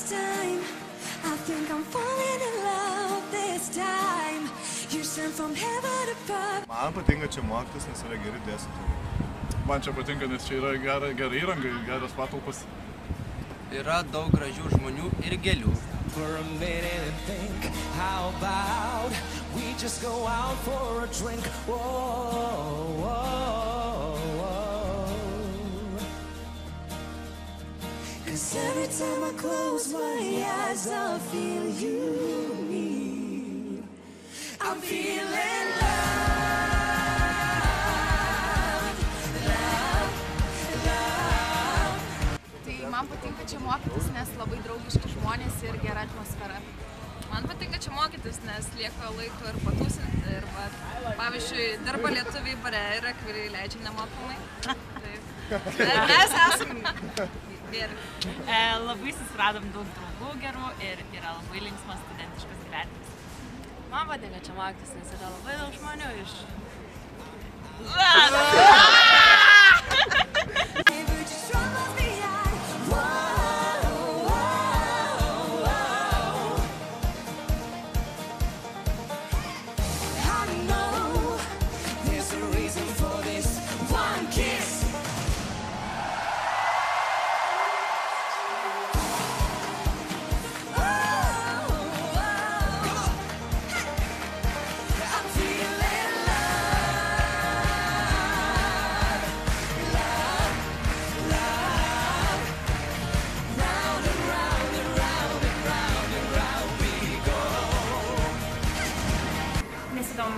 first time. I think I'm falling in love this time. You sent from heaven above. Man patinka čia mokytis, nes yra geri dėstytojai. Man čia patinka, nes čia yra gera, gera įranga, geras patalpas. Yra daug gražių žmonių ir gėlių. for a minute and think how about we just go out for a drink whoa, whoa, whoa. Cause every time I close my eyes, I feel you need. I'm feeling love, love, love. Tai man patinka čia mokytis, nes labai draugiški žmonės ir gera atmosfera. Man patinka čia mokytis, nes lieka laiko ir patūsinti. Ir, va, pavyzdžiui, dirba lietuviai bare ir akviliai leidžia nemokamai. Taip. Mes esame geri. E, labai susiradom daug draugų gerų ir yra labai linksmas studentiškas gyvenimas. Man patinka čia mokytis, nes yra labai daug žmonių iš... Baby,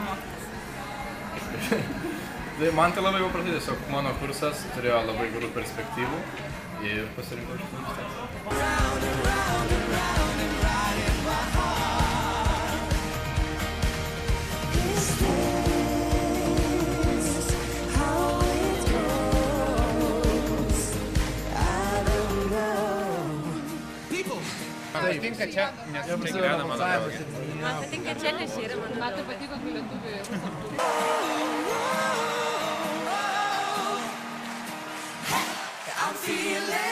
mokytis. Tai man tai labai paprastai, tiesiog mano kursas turėjo labai gerų perspektyvų ir pasirinkau šitą universitetą. Patinka čia, nes čia gyvena mano draugė. Man patinka čia, nes čia yra mano. Man tai patiko, kai lietuviai. I'm feeling